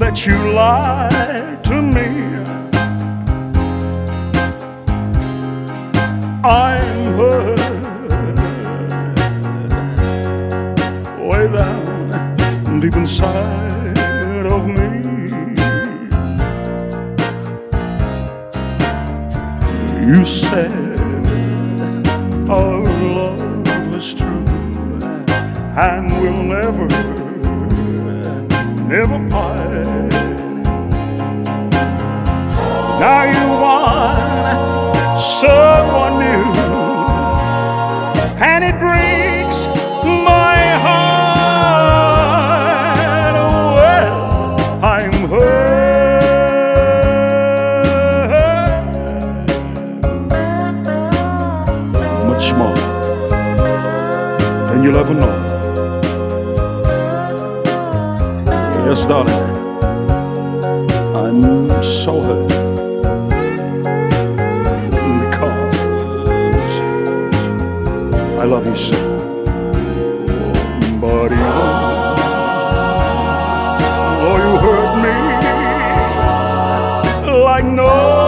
that you lied to me. I'm hurt way down deep inside of me. You said our love is true and we'll never, never part. Now you want someone new, and it breaks my heart. Well, I'm hurt much more than you'll ever know. Yes, darling. I'm so hurt. Because I love you so. But even though you hurt me like no